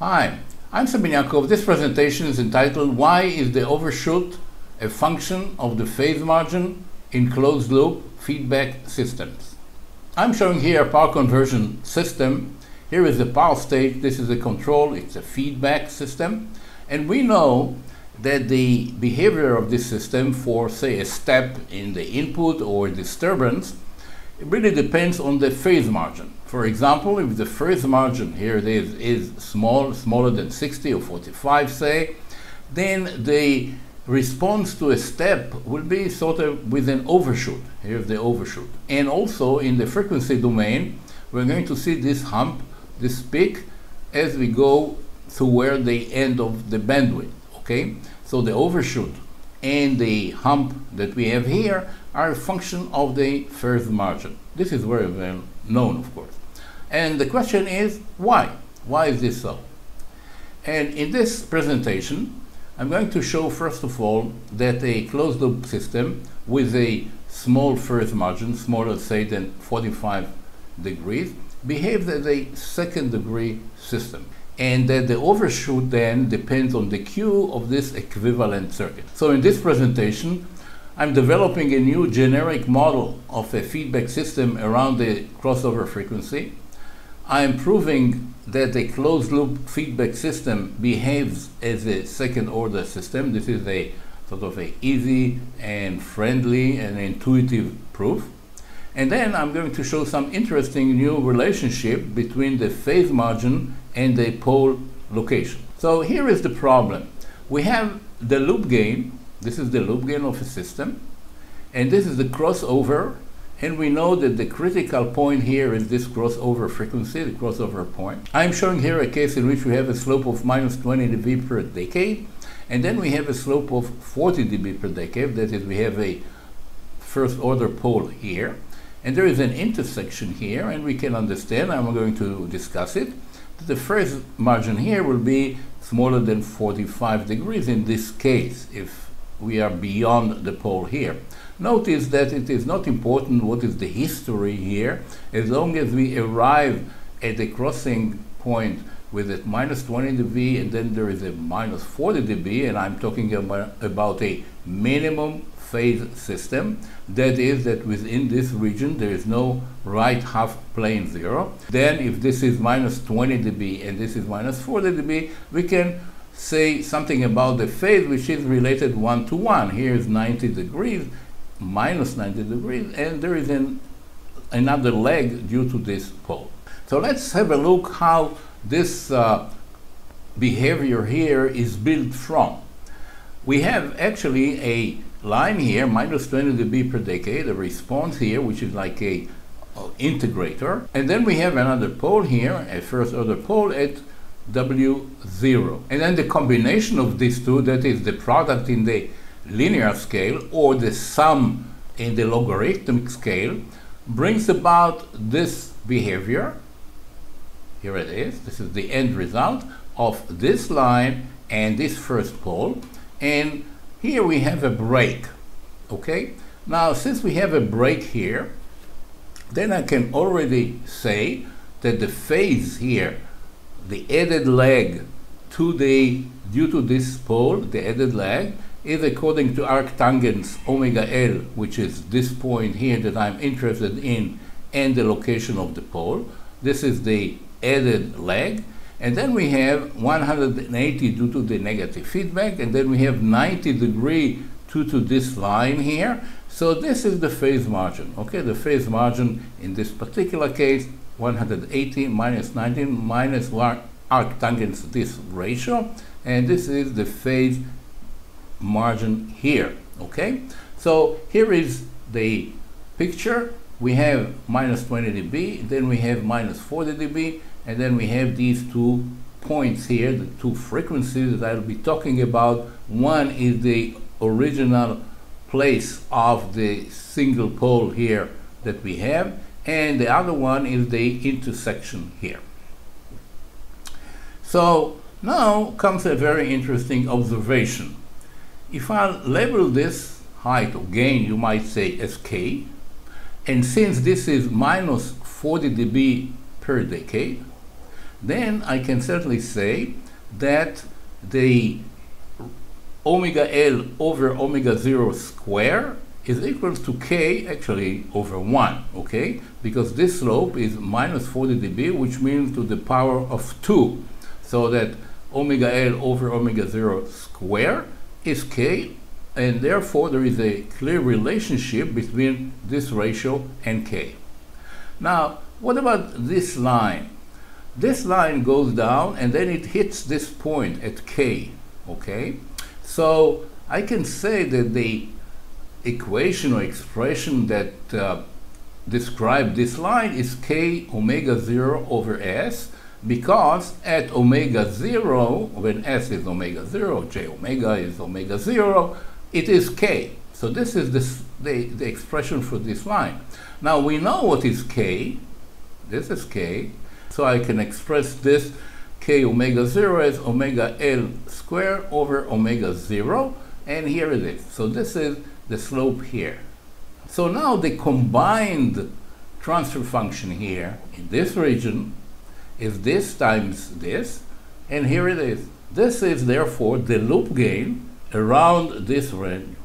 Hi, I'm Sam Ben-Yaakov. This presentation is entitled Why is the overshoot a function of the phase margin in closed loop feedback systems? I'm showing here a power conversion system. Here is the power state, this is a control, it's a feedback system. And we know that the behavior of this system for say a step in the input or disturbance it really depends on the phase margin. For example, if the phase margin here it is, is small, smaller than 60 or 45 say, then the response to a step will be sort of with an overshoot. Here's the overshoot. And also in the frequency domain, we're going to see this hump, this peak, as we go to where the end of the bandwidth, okay? So the overshoot and the hump that we have here are a function of the phase margin. This is very well known, of course. And the question is, why? Why is this so? And in this presentation, I'm going to show, first of all, that a closed-loop system with a small phase margin, smaller, say, than 45 degrees, behaves as a second-degree system and that the overshoot then depends on the Q of this equivalent circuit. So in this presentation, I'm developing a new generic model of a feedback system around the crossover frequency. I'm proving that the closed loop feedback system behaves as a second order system. This is a sort of a easy and friendly and intuitive proof. And then I'm going to show some interesting new relationship between the phase margin and the pole location. So here is the problem. We have the loop gain this is the loop gain of a system. And this is the crossover. And we know that the critical point here is this crossover frequency, the crossover point. I'm showing here a case in which we have a slope of minus 20 dB per decade. And then we have a slope of 40 dB per decade. That is, we have a first order pole here. And there is an intersection here, and we can understand, I'm going to discuss it, that the phase margin here will be smaller than 45 degrees in this case, if we are beyond the pole here. Notice that it is not important what is the history here, as long as we arrive at the crossing point with a minus 20 dB and then there is a minus 40 dB, and I'm talking about, about a minimum phase system. That is that within this region there is no right half plane zero. Then if this is minus 20 dB and this is minus 40 dB, we can say something about the phase which is related one to one. Here is 90 degrees, minus 90 degrees, and there is an, another lag due to this pole. So let's have a look how this uh, behavior here is built from. We have actually a line here, minus 20 dB per decade, a response here, which is like a uh, integrator. And then we have another pole here, a first order pole at W0. And then the combination of these two, that is the product in the linear scale or the sum in the logarithmic scale, brings about this behavior. Here it is. This is the end result of this line and this first pole. And here we have a break. Okay? Now, since we have a break here, then I can already say that the phase here the added lag to the, due to this pole, the added lag, is according to arctangents omega L, which is this point here that I'm interested in, and the location of the pole. This is the added lag. And then we have 180 due to the negative feedback, and then we have 90 degree due to this line here. So this is the phase margin, okay? The phase margin in this particular case 180 minus 19 minus arctangents this ratio and this is the phase margin here okay so here is the picture we have minus 20 dB then we have minus 40 dB and then we have these two points here the two frequencies that I'll be talking about one is the original place of the single pole here that we have and the other one is the intersection here. So now comes a very interesting observation. If I label this height or gain, you might say as k, and since this is minus 40 dB per decade, then I can certainly say that the omega L over omega 0 square is equal to k actually over 1, okay? Because this slope is minus 40 dB, which means to the power of 2. So that omega L over omega 0 square is k, and therefore there is a clear relationship between this ratio and k. Now, what about this line? This line goes down and then it hits this point at k, okay? So I can say that the equation or expression that uh, describe this line is k omega 0 over s because at omega 0, when s is omega 0, j omega is omega 0, it is k. So this is this, the, the expression for this line. Now we know what is k. This is k. So I can express this k omega 0 as omega l square over omega 0. And here it is. So this is the slope here. So now the combined transfer function here in this region is this times this, and here it is. This is therefore the loop gain around this range.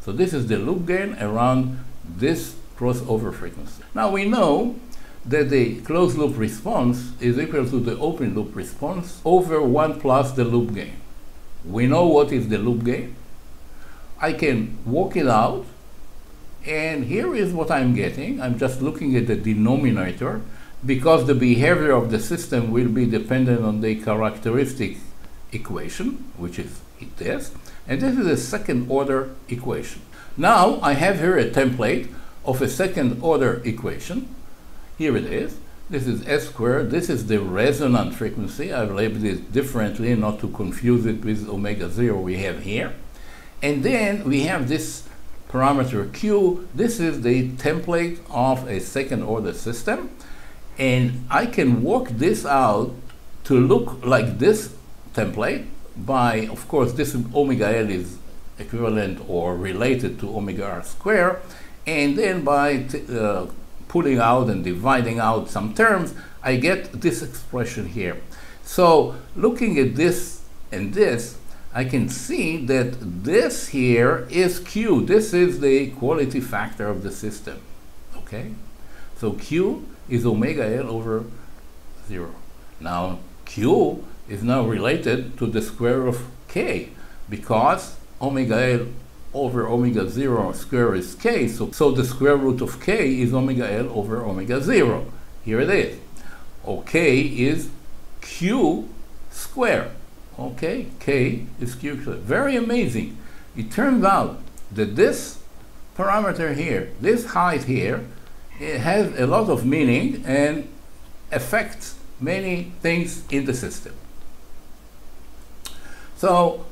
So this is the loop gain around this crossover frequency. Now we know that the closed loop response is equal to the open loop response over 1 plus the loop gain. We know what is the loop gain. I can work it out. And here is what I'm getting. I'm just looking at the denominator because the behavior of the system will be dependent on the characteristic equation, which is this. And this is a second order equation. Now I have here a template of a second order equation. Here it is. This is S squared. This is the resonant frequency. I've labeled it differently not to confuse it with omega zero we have here. And then we have this parameter Q. This is the template of a second order system. And I can work this out to look like this template by, of course, this omega L is equivalent or related to omega R square. And then by uh, pulling out and dividing out some terms, I get this expression here. So looking at this and this, I can see that this here is Q. This is the quality factor of the system. Okay? So Q is omega L over 0. Now Q is now related to the square of K because omega L over omega 0 square is K. So, so the square root of K is omega L over omega 0. Here it is. OK is Q square. Okay, K is Q square. Very amazing. It turns out that this parameter here, this height here, it has a lot of meaning and affects many things in the system. So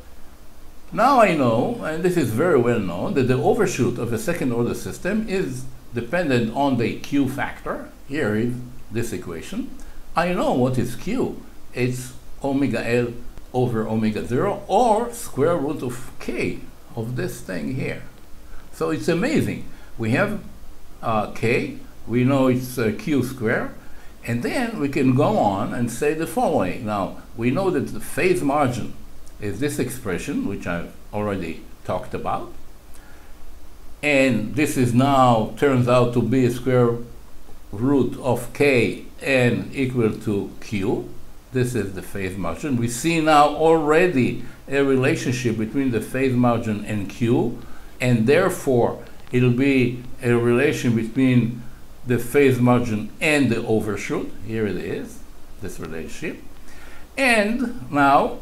now I know, and this is very well known, that the overshoot of a second order system is dependent on the Q factor. Here is this equation. I know what is Q. It's omega L over omega 0 or square root of k of this thing here. So it's amazing. We have k, we know it's uh, q square, and then we can go on and say the following. Now, we know that the phase margin is this expression, which I've already talked about. And this is now turns out to be a square root of k n equal to q. This is the phase margin. We see now already a relationship between the phase margin and Q, and therefore it'll be a relation between the phase margin and the overshoot. Here it is, this relationship. And now,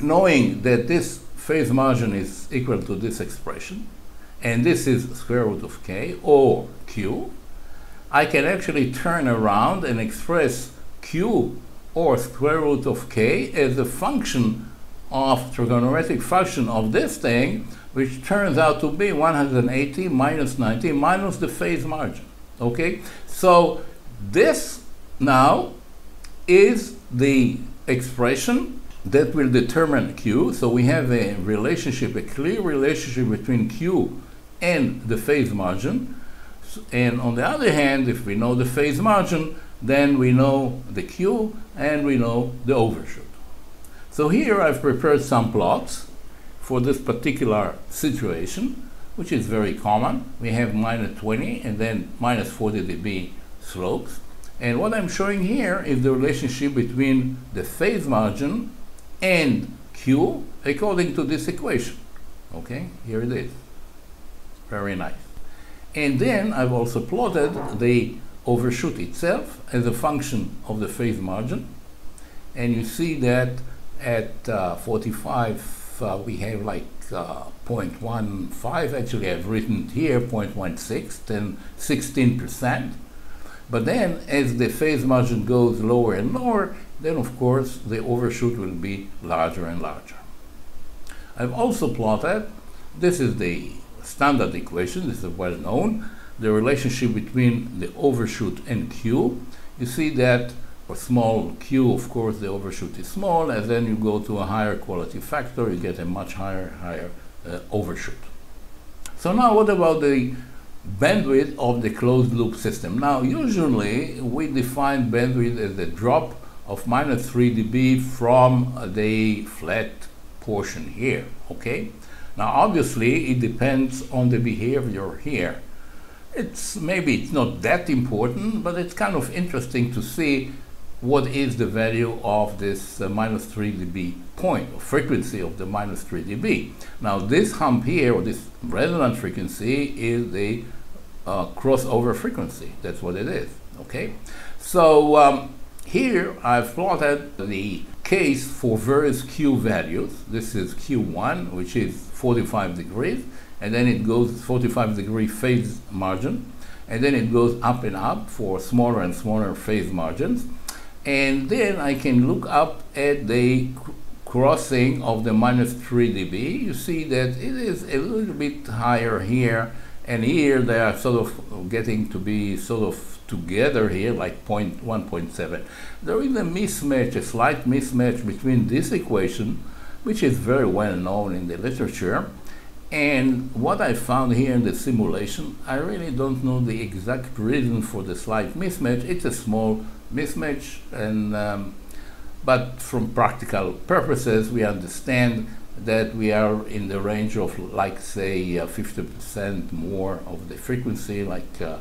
knowing that this phase margin is equal to this expression, and this is square root of k or q, I can actually turn around and express q or square root of k as a function of trigonometric function of this thing, which turns out to be 180 minus 90 minus the phase margin. Okay, so this now is the expression that will determine Q. So we have a relationship, a clear relationship between Q and the phase margin. And on the other hand, if we know the phase margin, then we know the Q and we know the overshoot. So here I've prepared some plots for this particular situation, which is very common. We have minus 20 and then minus 40 dB slopes. And what I'm showing here is the relationship between the phase margin and Q according to this equation. Okay, here it is. Very nice. And then I've also plotted the overshoot itself as a function of the phase margin. And you see that at uh, 45 uh, we have like uh, 0.15, actually I've written here 0.16, then 16%. But then as the phase margin goes lower and lower, then of course the overshoot will be larger and larger. I've also plotted, this is the standard equation, this is well known, the relationship between the overshoot and Q. You see that for small q, of course, the overshoot is small, and then you go to a higher quality factor, you get a much higher, higher uh, overshoot. So now what about the bandwidth of the closed loop system? Now, usually we define bandwidth as the drop of minus 3 dB from the flat portion here, okay? Now, obviously, it depends on the behavior here. It's maybe it's not that important, but it's kind of interesting to see what is the value of this uh, minus 3 dB point, or frequency of the minus 3 dB. Now this hump here, or this resonant frequency, is the uh, crossover frequency. That's what it is, okay? So um, here I've plotted the case for various Q values. This is Q1, which is 45 degrees, and then it goes 45 degree phase margin, and then it goes up and up for smaller and smaller phase margins. And then I can look up at the crossing of the minus 3 dB. You see that it is a little bit higher here and here they are sort of getting to be sort of together here like 1.7. There is a mismatch, a slight mismatch between this equation, which is very well known in the literature, and what I found here in the simulation. I really don't know the exact reason for the slight mismatch. It's a small mismatch, and um, but from practical purposes, we understand that we are in the range of like say 50% uh, more of the frequency like uh,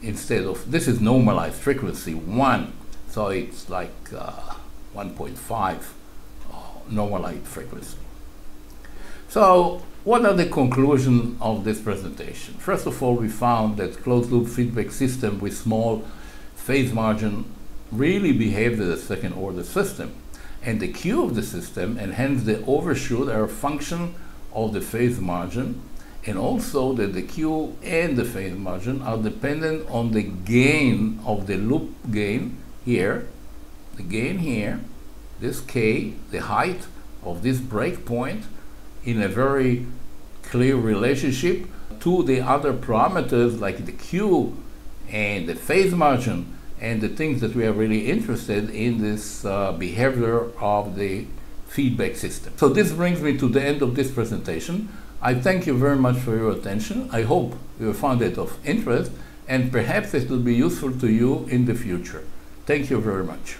instead of this is normalized frequency 1 so it's like uh, 1.5 uh, normalized frequency so what are the conclusions of this presentation first of all we found that closed loop feedback system with small phase margin really behaved as a second order system. And the Q of the system, and hence the overshoot, are a function of the phase margin, and also that the Q and the phase margin are dependent on the gain of the loop gain here, the gain here, this K, the height of this breakpoint in a very clear relationship to the other parameters like the Q and the phase margin and the things that we are really interested in this uh, behavior of the feedback system. So this brings me to the end of this presentation. I thank you very much for your attention. I hope you found it of interest and perhaps it will be useful to you in the future. Thank you very much.